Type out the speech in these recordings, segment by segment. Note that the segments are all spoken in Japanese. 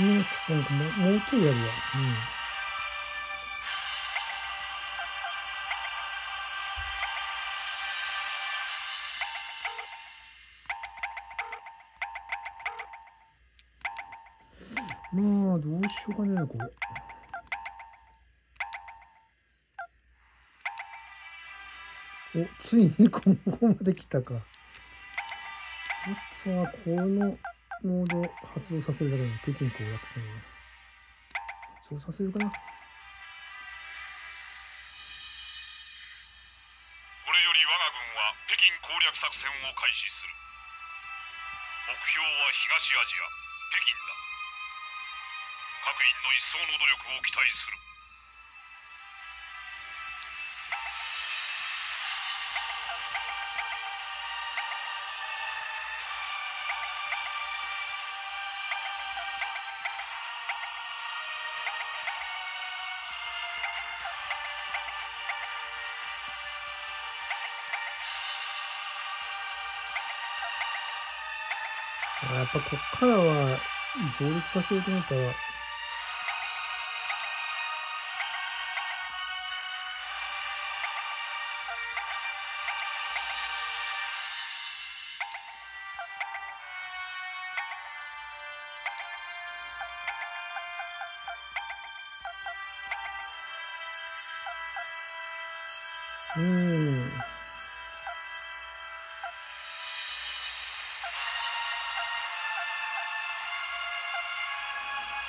ねなんかもうもうちょいやるわ。うん。まあどうしようかねこれ。おついにここまで来たか。さあこのモード発動させるだけで北京攻略戦を。発動させるかな。これより我が軍は北京攻略作戦を開始する。目標は東アジア北京だ。各員の一層の努力を期待する。やっぱこっからは上陸させようと思ったら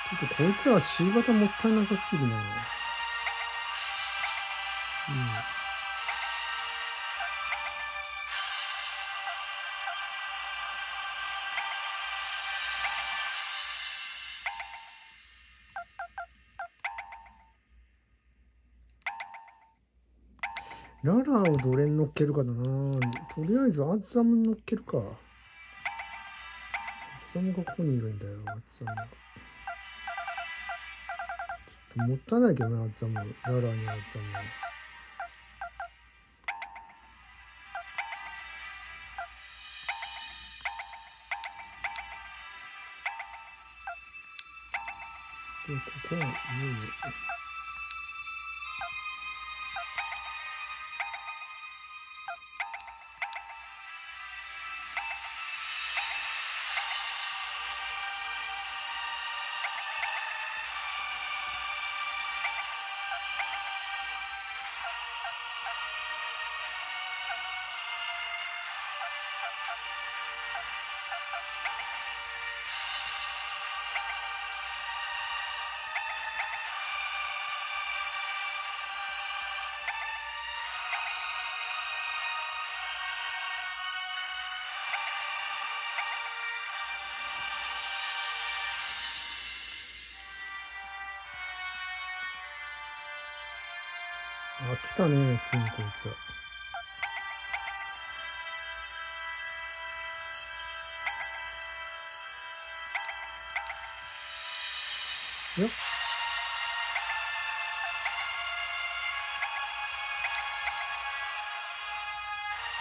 ちょっとこいつは C 型もったいなさすぎるな。うん。ララをどれに乗っけるかだなとりあえずアッザムに乗っけるか。アッザムがここにいるんだよ、アッザムが。もったいないけどな、あっちゃんも。ララにあっちゃんも。で、ここは家に。あ、来たね、ついにこいつは。よっ。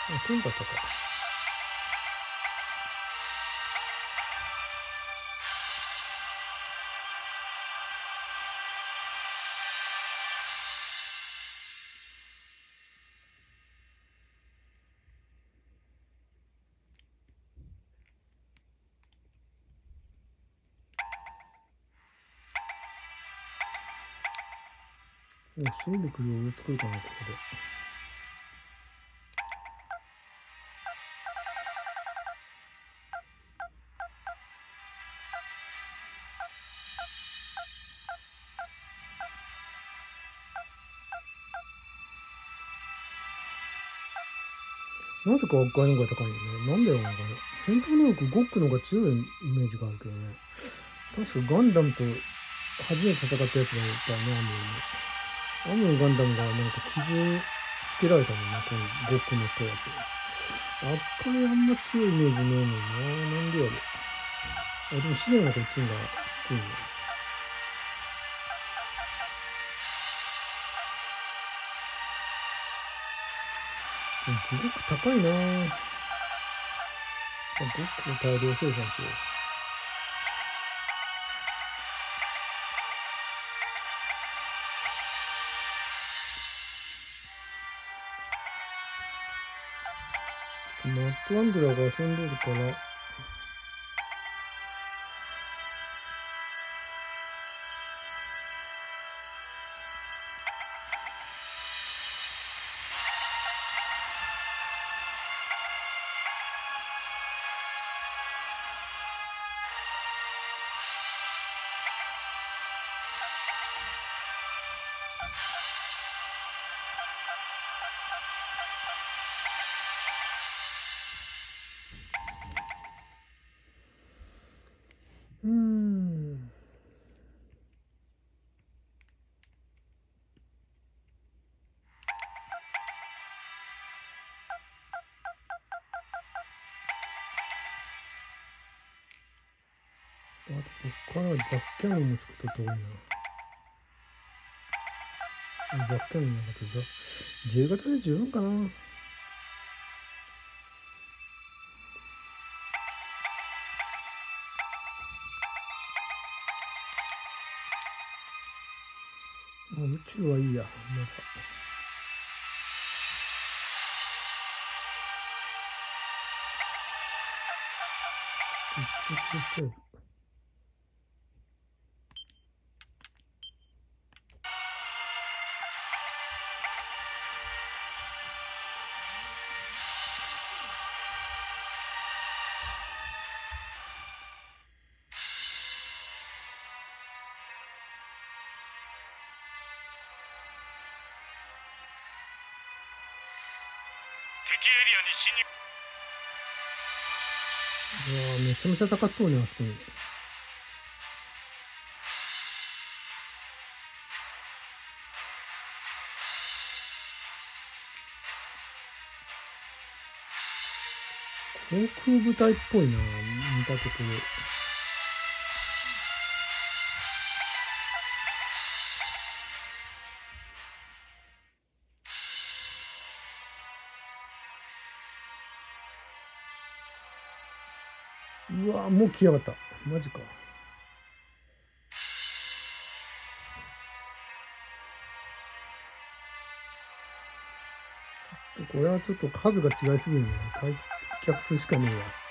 あ、テンパったか。お、すぐに来るよ。上作るかな、ここで。なぜか赤いのが高いよね。なんだよ、なんかね。戦闘能力ゴックの方が強いイメージがあるけどね。確かガンダムと初めて戦ったやつがいたね、アムロに。アムロガンダムがなんか傷つけられたもんね、このゴックのったやつ。赤いあんま強いイメージねえもんな。なんでやろ。あ、でも資源がこっちが低いんだ。すごく高いなぁ。あ、ゴックの大量生産しよう。マットアンドラーが遊んでるかな、あと、こっからザッキャノンも作ったと多いいな。あザッキャノンなかったザ J 型で十分かな。あ宇宙はいいや。なんか宇宙敵エリアに侵入うわめちゃめちゃ高っとうね、あそこに。航空部隊っぽいな、見たところ。うわもう来やがった。マジか。ちょっとこれはちょっと数が違いすぎるね。退却数しかねえわ。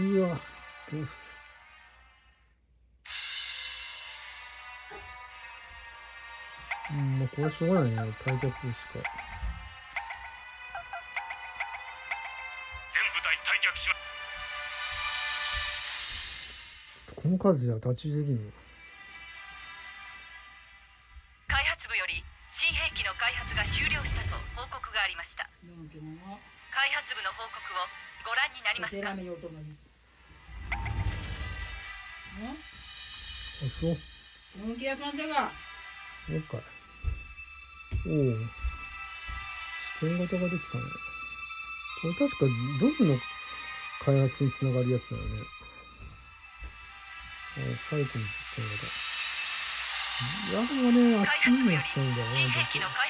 うわ、どうす。うん、もうこれしょうがないね。退却しか。全部隊退却しろこの数じゃ太刀打ちできんの。開発部より新兵器の開発が終了したと報告がありました開発部の報告をご覧になりますか？そう。のんけ屋さんじゃがもう一回。おお。試験型ができたね。これ確かドムの開発につながるやつだよね。あ最後の試験型。いや、でもね、あっちにも開発部よりやっちゃうんだよな。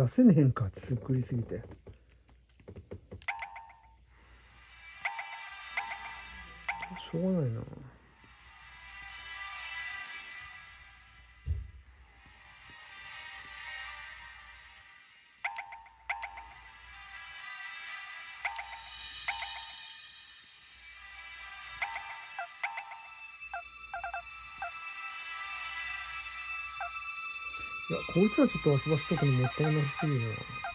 出せねえんか作りすぎて。しょうがないな。やこいつはちょっと遊ばしとくのもったいなさすぎるな。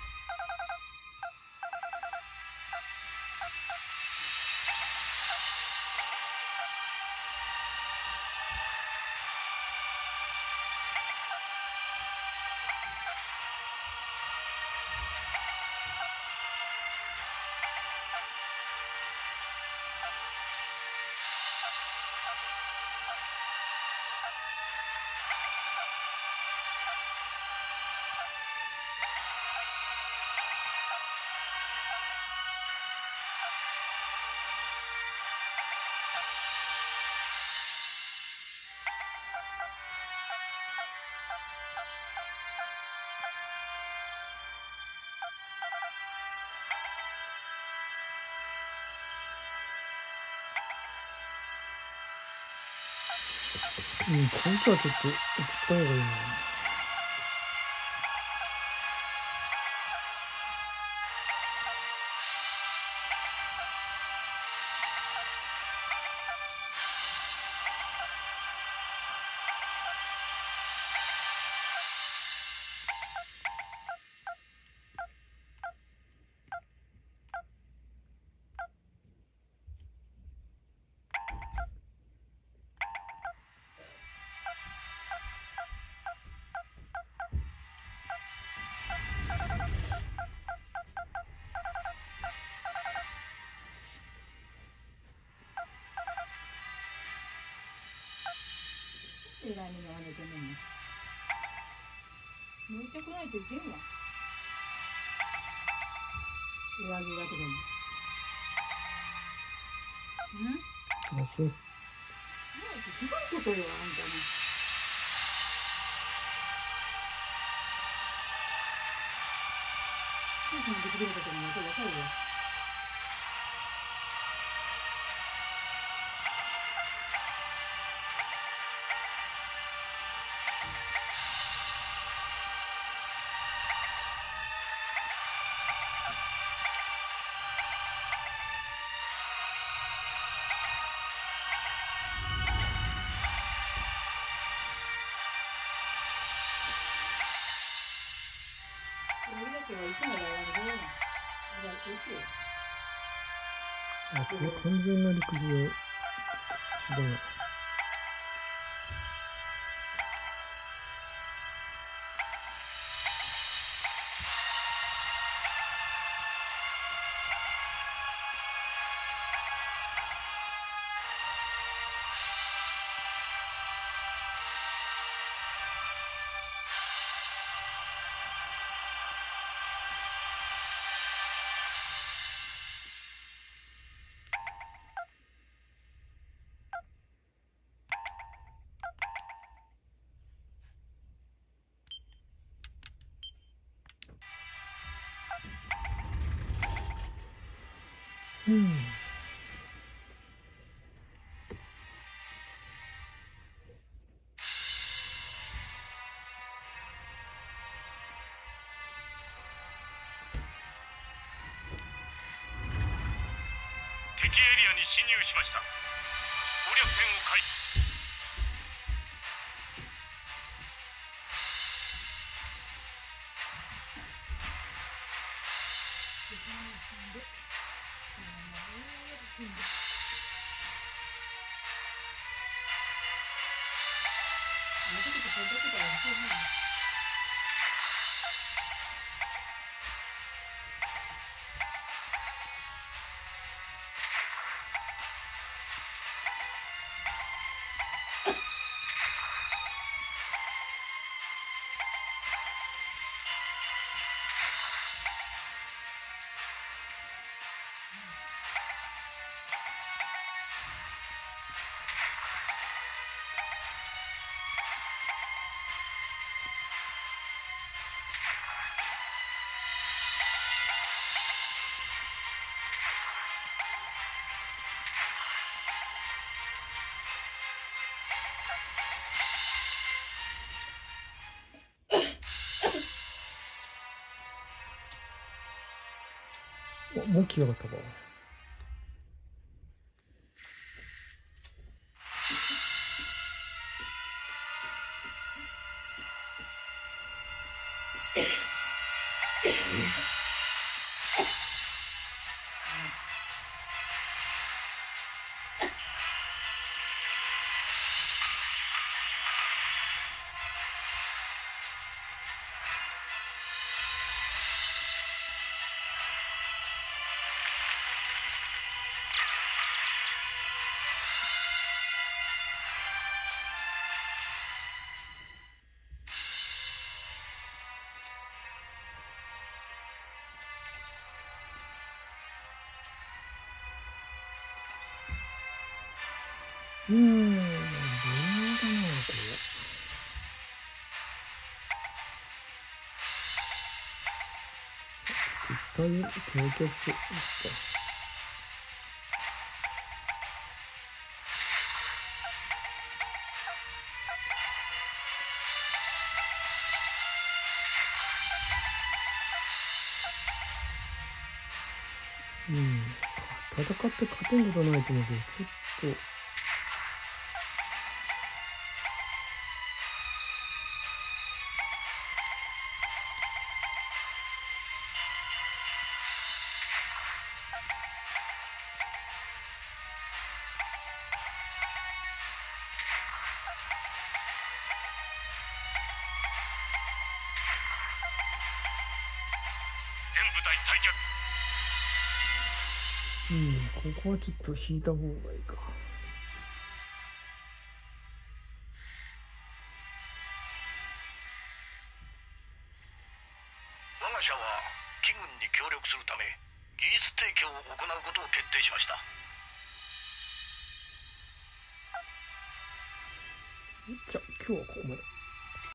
うんこいつはちょっと送った方がいいな。えらい目に遭われてん。のにめっちゃくないといけんわ。上着だけでも。うん？あそうすごいことよあんたね父さんできることにも分かるよあこれ完全な陸上だな敵エリアに侵入しました。もう来やがったか。うーん微妙だなこれ一旦凍結かうん。戦って勝てんことないと思うけどちょっとうん、ここはちょっと引いた方がいいか。